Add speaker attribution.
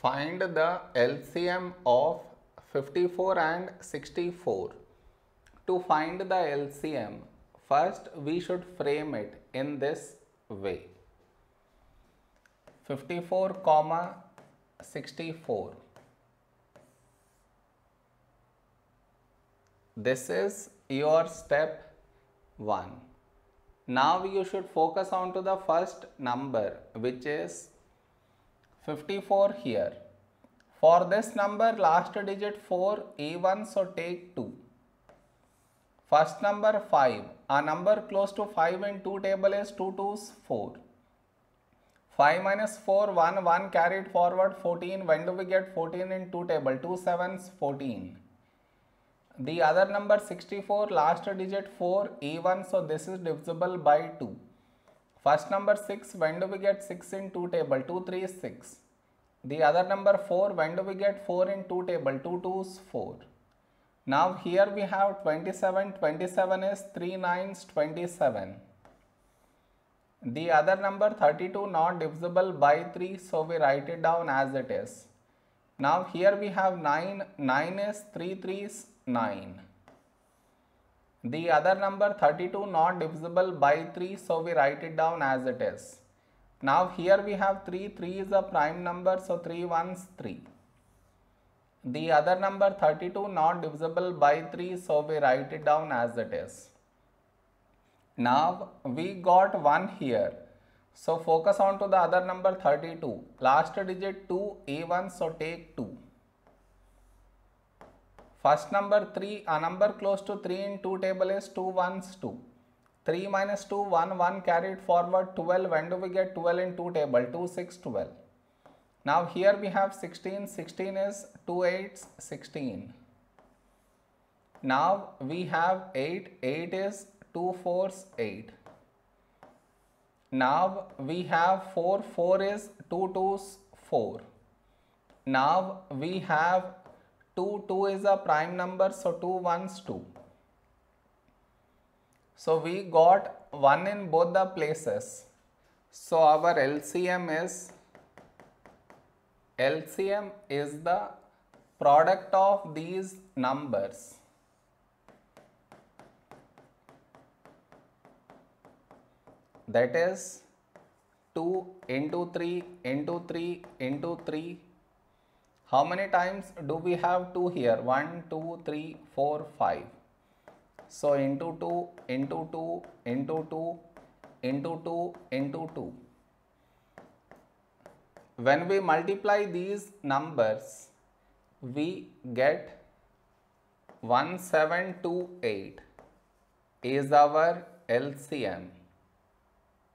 Speaker 1: Find the LCM of 54 and 64. To find the LCM, first we should frame it in this way. 54 comma 64. This is your step 1. Now you should focus on to the first number which is 54 here. For this number last digit 4 even so take 2. First number 5. A number close to 5 in 2 table is 2 2's 4. 5 minus 4 1 1 carried forward 14. When do we get 14 in 2 table? 2 7's 14. The other number 64 last digit 4 even so this is divisible by 2. First number 6 when do we get 6 in 2 table 2 3 is 6. The other number 4 when do we get 4 in 2 table 2 2 is 4. Now here we have 27 27 is 3 9s 27. The other number 32 not divisible by 3 so we write it down as it is. Now here we have 9 9 is 3 3s 9. The other number 32 not divisible by 3 so we write it down as it is. Now here we have 3, 3 is a prime number so 3 ones 3. The other number 32 not divisible by 3 so we write it down as it is. Now we got 1 here. So focus on to the other number 32. Last digit 2 even so take 2. First number 3, a number close to 3 in 2 table is 2 ones 2. 3 minus 2, 1, 1 carried forward 12. When do we get 12 in 2 table? 2, 6, 12. Now here we have 16, 16 is 2 8s, 16. Now we have 8, 8 is 2 4s, 8. Now we have 4, 4 is 2 2s, 4. Now we have 2, 2 is a prime number, so 2 ones 2. So we got 1 in both the places. So our LCM is LCM is the product of these numbers. That is 2 into 3 into 3 into 3 how many times do we have 2 here? 1, 2, 3, 4, 5. So into 2, into 2, into 2, into 2, into 2. When we multiply these numbers, we get 1728 is our LCM.